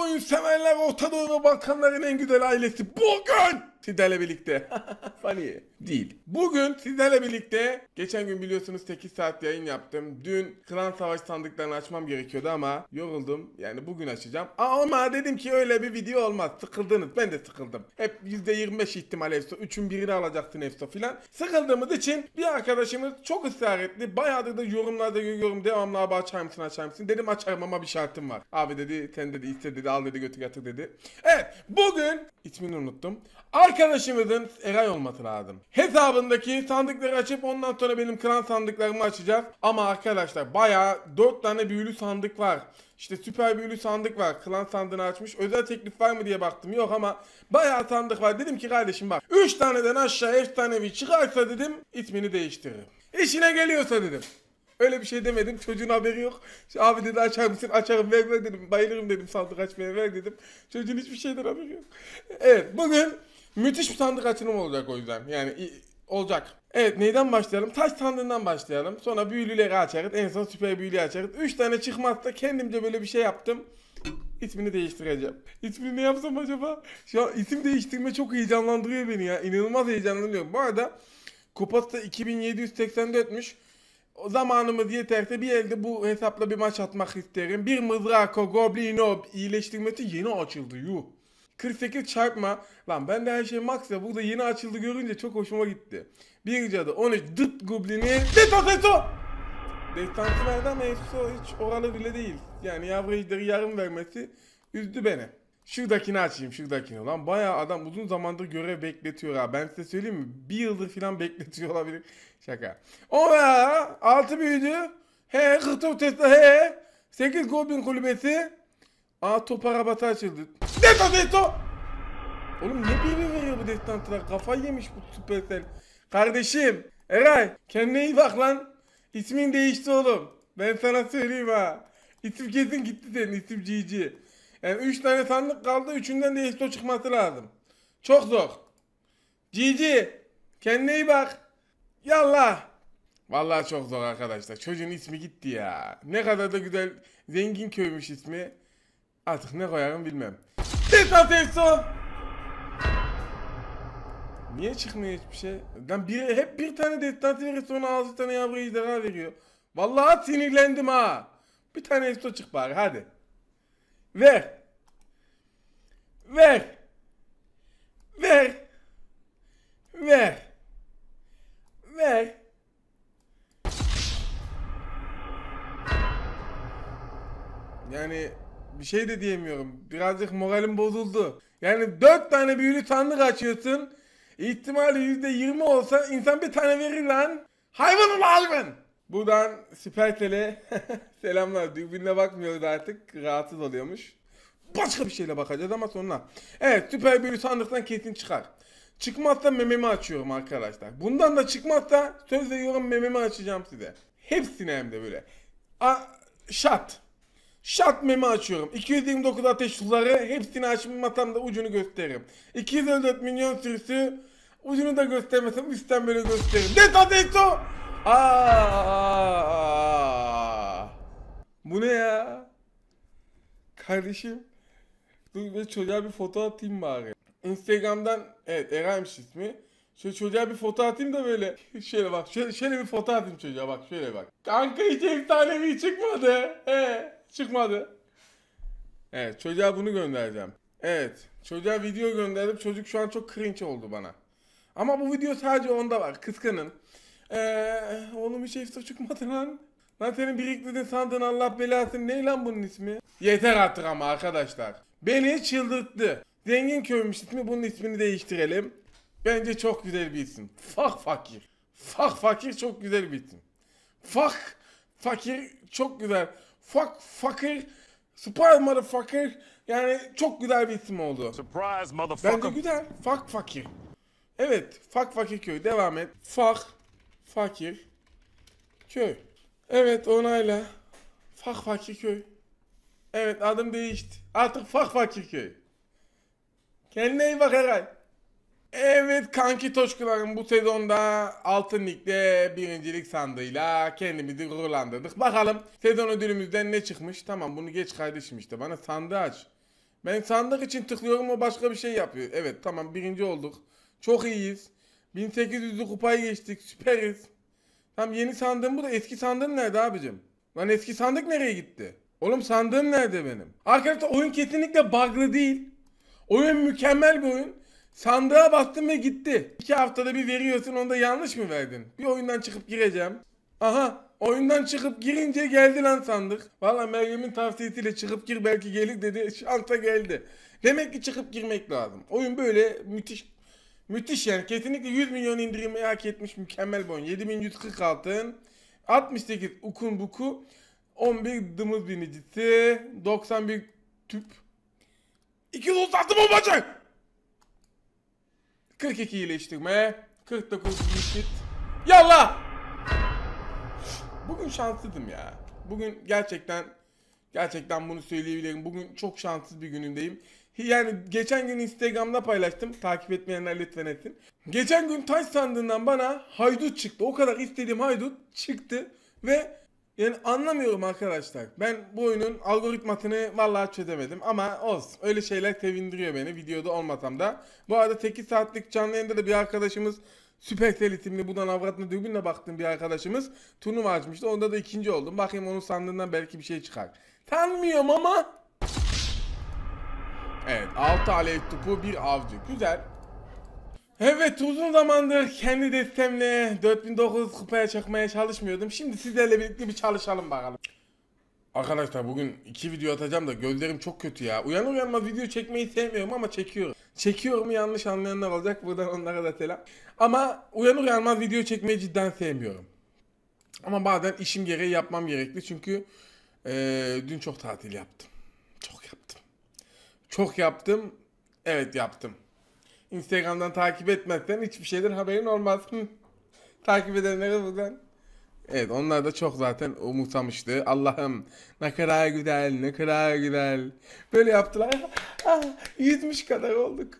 oyun severler Orta Doğu ve Balkanların en güzel ailesi bugün sizlerle birlikte. Funny. Değil. Bugün sizlerle birlikte geçen gün biliyorsunuz 8 saat yayın yaptım. Dün Klan Savaş sandıklarını açmam gerekiyordu ama yoruldum. Yani bugün açacağım. Ama dedim ki öyle bir video olmaz. Sıkıldınız. Ben de sıkıldım. Hep %25 ihtimal Efso. 3'ün birini alacaksın Efso filan. Sıkıldığımız için bir arkadaşımız çok ısrar etti. Bayağıdır da yorumlarda görüyorum. Devamlı abi açar mısın açar mısın? Dedim açarım ama bir şartım var. Abi dedi sen dedi iste dedi al dedi götür yatır dedi. Evet bugün ismini unuttum. Arkadaşımızın Eray olması lazım. Hesabındaki sandıkları açıp ondan sonra benim klan sandıklarımı açacağız. Ama arkadaşlar bayağı 4 tane büyülü sandık var. İşte süper büyülü sandık var. Klan sandığını açmış. Özel teklif var mı diye baktım. Yok ama bayağı sandık var. Dedim ki kardeşim bak 3 taneden aşağı efsanevi çıkarsa dedim ismini değiştiririm. İşine geliyorsa dedim. Öyle bir şey demedim. Çocuğun haberi yok. İşte abi dedi açar mısın? Açarım ver ver dedim. Bayılırım dedim sandık açmaya ver dedim. Çocuğun hiçbir şeyden haberi yok. Evet bugün müthiş bir sandık açılımı olacak o yüzden. Yani olacak. Evet neyden başlayalım? Taş sandığından başlayalım. Sonra büyülüleri açarız. En son süper büyülüyü açarız. 3 tane çıkmazsa kendimce böyle bir şey yaptım. İsmini değiştireceğim. İsmini ne yapsam acaba? Şu an isim değiştirme çok heyecanlandırıyor beni ya. İnanılmaz heyecanlanıyorum. Bu arada kupası da 2784'müş. O zamanımız yeterse bir elde bu hesapla bir maç atmak isterim. Bir Mızrako Goblino iyileştirmesi yeni açıldı yuh. 48 çarpma. Lan ben de her şey max ya. Burada yeni açıldı görünce çok hoşuma gitti. Bir cadı 13 dıt goblini. Deto deto. Destansı verdi ama Efso hiç oralı bile değil. Yani yavru ejderi yarım vermesi üzdü beni. Şuradakini açayım şuradakini. Lan bayağı adam uzun zamandır görev bekletiyor ha. Ben size söyleyeyim mi? Bir yıldır falan bekletiyor olabilir. Şaka. O ya 6 büyüdü. He 44 Tesla he. 8 Goblin kulübesi. Aa top arabası açıldı. Deto deto. Oğlum ne birini veriyor bu destantılar? Kafayı yemiş bu Supercell. Kardeşim Eray kendine iyi bak lan. İsmin değişti oğlum. Ben sana söyleyeyim ha. İsim kesin gitti senin isim GG. Yani 3 tane sandık kaldı. Üçünden de Esto çıkması lazım. Çok zor. GG. Kendine iyi bak. Yallah. Vallahi çok zor arkadaşlar. Çocuğun ismi gitti ya. Ne kadar da güzel zengin köymüş ismi. Artık ne koyarım bilmem. Destan Esto. Niye çıkmıyor hiçbir şey? Lan bir, hep bir tane destansı verir sonra altı tane yavru ejderha veriyor. Vallahi sinirlendim ha. Bir tane esto çık bari hadi. Ver. Ver. Ver. Ver. Ver. Yani bir şey de diyemiyorum. Birazcık moralim bozuldu. Yani dört tane büyülü sandık açıyorsun. İhtimali yüzde yirmi olsa insan bir tane verir lan. Hayvan ol hayvan. Buradan Süpertel'e selamlar. Dürbünle bakmıyoruz artık. Rahatsız oluyormuş. Başka bir şeyle bakacağız ama sonra. Evet süper büyülü sandıktan kesin çıkar. Çıkmazsa mememi açıyorum arkadaşlar. Bundan da çıkmazsa söz veriyorum mememi açacağım size. Hepsini hem de böyle. A şat. Şat memi açıyorum. 229 ateş suları hepsini açmasam da ucunu gösteririm. 254 milyon sürüsü ucunu da göstermesem üstten böyle gösteririm. Deto deto! Aa! Bu ne ya? Kardeşim. Dur ben çocuğa bir foto atayım bari. Instagram'dan evet Eray'mış ismi. Şöyle çocuğa bir foto atayım da böyle. Şöyle bak şöyle, şöyle bir foto atayım çocuğa bak şöyle bak. Kanka hiç efsanevi çıkmadı. He çıkmadı. Evet çocuğa bunu göndereceğim. Evet çocuğa video gönderdim. Çocuk şu an çok cringe oldu bana. Ama bu video sadece onda var. Kıskanın. Eee oğlum hiç efsa çıkmadı lan. Lan senin biriktirdin sandığın Allah belasını. Ne lan bunun ismi? Yeter artık ama arkadaşlar. Beni çıldırttı. Zengin köymüş ismi bunun ismini değiştirelim. Bence çok güzel bir isim. Fak fakir. Fak fakir çok güzel bir isim. Fak fakir çok güzel. Fuck fucker. Surprise motherfucker. Yani çok güzel bir isim oldu. Surprise, Bence motherfucker. güzel. Fuck fakir. Evet. Fuck fakir köy. Devam et. Fuck fakir köy. Evet onayla. Fuck fakir köy. Evet adım değişti. Artık fuck fakir köy. Kendine iyi bak Eray. Evet kanki toşkularım bu sezonda Altın Lig'de birincilik sandığıyla kendimizi gururlandırdık. Bakalım sezon ödülümüzden ne çıkmış? Tamam bunu geç kardeşim işte bana sandığı aç. Ben sandık için tıklıyorum o başka bir şey yapıyor. Evet tamam birinci olduk. Çok iyiyiz. 1800'lü kupayı geçtik. Süperiz. Tamam yeni sandığım bu da eski sandığım nerede abicim? Lan eski sandık nereye gitti? Oğlum sandığım nerede benim? Arkadaşlar oyun kesinlikle bug'lı değil. Oyun mükemmel bir oyun. Sandığa bastım ve gitti. İki haftada bir veriyorsun onu da yanlış mı verdin? Bir oyundan çıkıp gireceğim. Aha oyundan çıkıp girince geldi lan sandık. Valla Meryem'in tavsiyesiyle çıkıp gir belki gelir dedi. Şansa geldi. Demek ki çıkıp girmek lazım. Oyun böyle müthiş müthiş yani kesinlikle 100 milyon indirimi hak etmiş mükemmel bir oyun. 7140 altın. 68 ukun buku. 11 dımız binicisi. 91 tüp. 236 bombacı. 42 iyileştirme. 49 yiğit. Yallah. Bugün şanssızım ya. Bugün gerçekten gerçekten bunu söyleyebilirim. Bugün çok şanssız bir günündeyim. Yani geçen gün Instagram'da paylaştım. Takip etmeyenler lütfen etsin. Geçen gün taş sandığından bana haydut çıktı. O kadar istediğim haydut çıktı. Ve yani anlamıyorum arkadaşlar. Ben bu oyunun algoritmasını vallahi çözemedim ama olsun. Öyle şeyler sevindiriyor beni videoda olmasam da. Bu arada 8 saatlik canlı yayında da bir arkadaşımız Supercell isimli buradan avratına dürbünle baktığım bir arkadaşımız turnuva açmıştı. Onda da ikinci oldum. Bakayım onun sandığından belki bir şey çıkar. Tanımıyorum ama. Evet 6 alev topu bir avcı. Güzel. Evet uzun zamandır kendi destemle 4900 kupaya çıkmaya çalışmıyordum. Şimdi sizlerle birlikte bir çalışalım bakalım. Arkadaşlar bugün iki video atacağım da gözlerim çok kötü ya. Uyanır uyanmaz video çekmeyi sevmiyorum ama çekiyorum. Çekiyorum yanlış anlayanlar olacak buradan onlara da selam. Ama uyanır uyanmaz video çekmeyi cidden sevmiyorum. Ama bazen işim gereği yapmam gerekli çünkü eee, dün çok tatil yaptım. Çok yaptım. Çok yaptım. Evet yaptım. Instagram'dan takip etmezsen hiçbir şeyden haberin olmaz. Takip edenlere buradan. Evet onlar da çok zaten umursamıştı. Allah'ım ne kadar güzel ne kadar güzel. Böyle yaptılar. Ah, yüzmüş kadar olduk.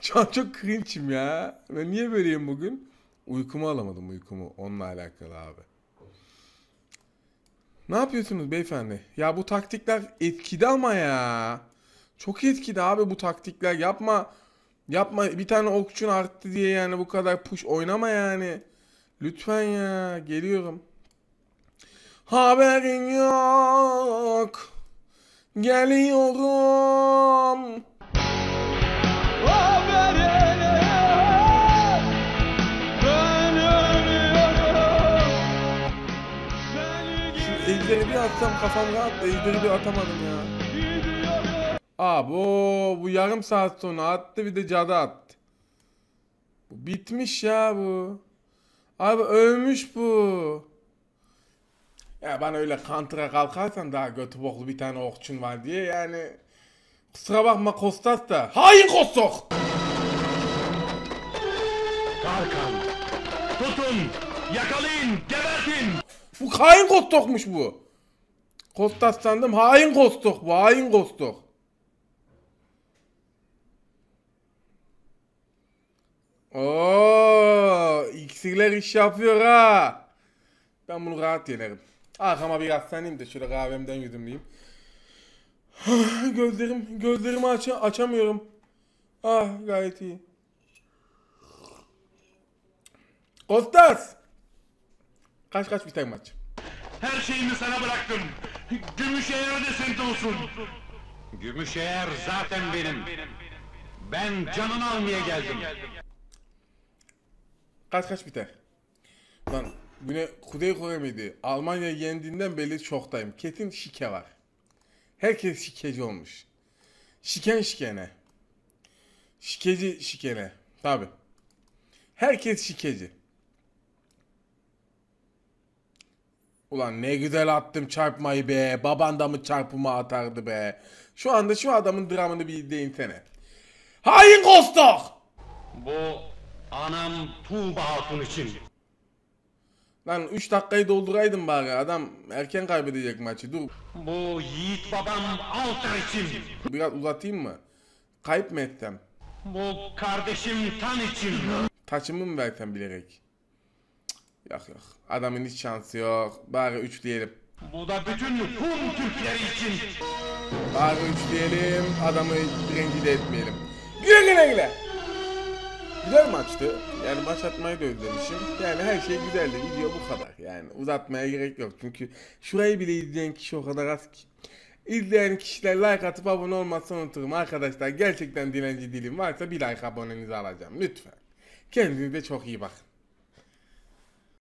Şu an çok cringe'im ya. Ben niye böyleyim bugün? Uykumu alamadım uykumu. Onunla alakalı abi. Ne yapıyorsunuz beyefendi? Ya bu taktikler etkidi ama ya. Çok etkidi abi bu taktikler. Yapma. Yapma. Bir tane okçun arttı diye yani bu kadar push oynama yani. Lütfen ya. Geliyorum. Haberin yok. Geliyorum. Ejderi bir atsam kafam rahat da ejderi bir atamadım ya. Aa bu bu yarım saat sonra attı bir de cadı attı. Bu bitmiş ya bu. Abi ölmüş bu. Ya bana öyle kantıra kalkarsan daha götü boklu bir tane okçun var diye yani. Kusura bakma Kostas da. Hain Kostok! Tarkan. Tutun, yakalayın, gebertin. Bu hain Kostok'muş bu. Kostas sandım hain Kostok bu hain Kostok. Oo, iksirler iş yapıyor ha. Ben bunu rahat yenerim. Arkama bir yaslanayım da şöyle kahvemden yudumlayayım. gözlerim, gözlerimi aç açamıyorum. Ah gayet iyi. Kostas! Kaç kaç biter maç? Her şeyimi sana bıraktım. Gümüşeğer de sende olsun. Gümüşeğer zaten benim. Ben canını almaya geldim. Kaç kaç biter? Lan Güney Kuzey Kore miydi? Almanya yendiğinden beri şoktayım. Kesin şike var. Herkes şikeci olmuş. Şiken şikene. Şikeci şikene. Tabi. Herkes şikeci. Ulan ne güzel attım çarpmayı be. Baban da mı çarpımı atardı be. Şu anda şu adamın dramını bir deyinsene. Hain Kostok! Bu anam Tuğba Hatun için. Lan 3 dakikayı dolduraydın bari adam erken kaybedecek maçı dur Bu yiğit babam Altar için. biraz uzatayım mı? Kayıp mı etsem? Bu kardeşim Tan için. Taçımı mı versem bilerek? Cık, Yok yok adamın hiç şansı yok bari 3 diyelim. Bu da bütün Hun Türkleri için. Bari üçleyelim. Adamı rencide etmeyelim. Güle güle güle. Güzel maçtı. Yani maç atmayı da özlemişim. Yani her şey güzeldi. Video bu kadar. Yani uzatmaya gerek yok. Çünkü şurayı bile izleyen kişi o kadar az ki. İzleyen kişiler like atıp abone olmazsa unuturum arkadaşlar. Gerçekten dilenci dilim varsa bir like abonenizi alacağım. Lütfen. Kendinize çok iyi bakın.